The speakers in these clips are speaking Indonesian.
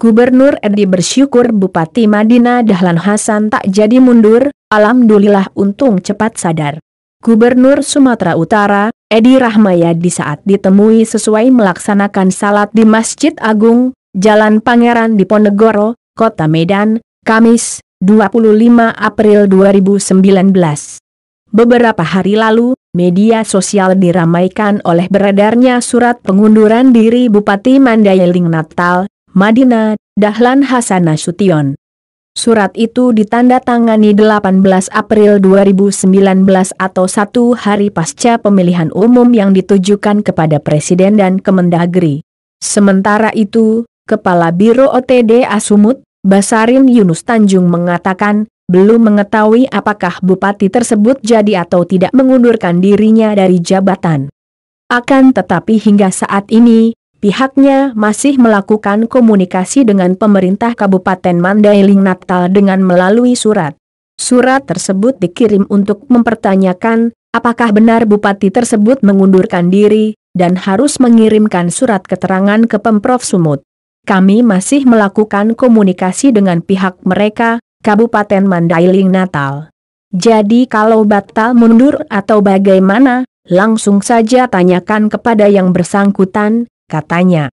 Gubernur Edi bersyukur Bupati Madinah Dahlan Hasan tak jadi mundur, alhamdulillah untung cepat sadar. Gubernur Sumatera Utara, Edi Rahmayadi saat ditemui sesuai melaksanakan salat di Masjid Agung, Jalan Pangeran Diponegoro, Kota Medan, Kamis, 25 April 2019. Beberapa hari lalu, media sosial diramaikan oleh beredarnya surat pengunduran diri Bupati Mandailing Natal, Madinah, Dahlan Hasan Nasution. Surat itu ditandatangani 18 April 2019 atau satu hari pasca pemilihan umum yang ditujukan kepada Presiden dan Kemendagri. Sementara itu, Kepala Biro OTD Asumut, Basarin Yunus Tanjung mengatakan, belum mengetahui apakah bupati tersebut jadi atau tidak mengundurkan dirinya dari jabatan. Akan tetapi hingga saat ini, Pihaknya masih melakukan komunikasi dengan pemerintah Kabupaten Mandailing Natal dengan melalui surat. Surat tersebut dikirim untuk mempertanyakan apakah benar bupati tersebut mengundurkan diri dan harus mengirimkan surat keterangan ke Pemprov Sumut. Kami masih melakukan komunikasi dengan pihak mereka, Kabupaten Mandailing Natal. Jadi kalau batal mundur atau bagaimana, langsung saja tanyakan kepada yang bersangkutan, katanya.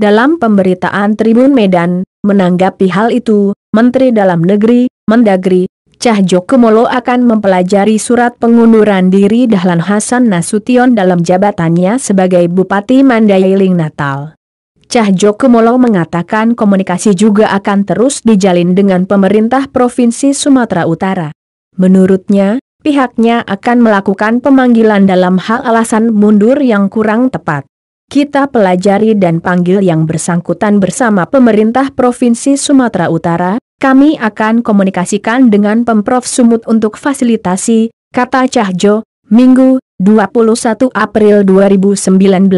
Dalam pemberitaan Tribun Medan, menanggapi hal itu, Menteri Dalam Negeri, Mendagri, Cahjo Kemolo akan mempelajari surat pengunduran diri Dahlan Hasan Nasution dalam jabatannya sebagai Bupati Mandailing Natal. Cahjo Kemolo mengatakan komunikasi juga akan terus dijalin dengan pemerintah Provinsi Sumatera Utara. Menurutnya, pihaknya akan melakukan pemanggilan dalam hal alasan mundur yang kurang tepat. Kita pelajari dan panggil yang bersangkutan bersama pemerintah Provinsi Sumatera Utara, kami akan komunikasikan dengan Pemprov Sumut untuk fasilitasi, kata Cahjo, Minggu, 21 April 2019.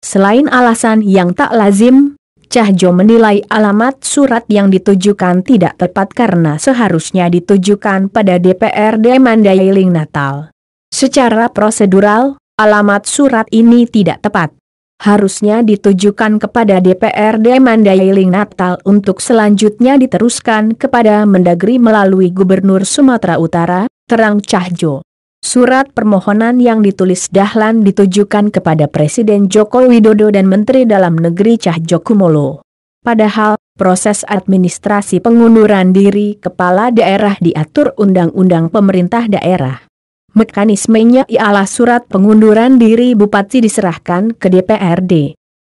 Selain alasan yang tak lazim, Cahjo menilai alamat surat yang ditujukan tidak tepat karena seharusnya ditujukan pada DPRD Mandailing Natal. Secara prosedural, alamat surat ini tidak tepat harusnya ditujukan kepada DPRD Mandailing Natal untuk selanjutnya diteruskan kepada Mendagri melalui Gubernur Sumatera Utara, Terang Cahjo. Surat permohonan yang ditulis Dahlan ditujukan kepada Presiden Joko Widodo dan Menteri Dalam Negeri Cahjo Kumolo. Padahal, proses administrasi pengunduran diri kepala daerah diatur Undang-Undang Pemerintah Daerah. Mekanismenya ialah surat pengunduran diri bupati diserahkan ke DPRD.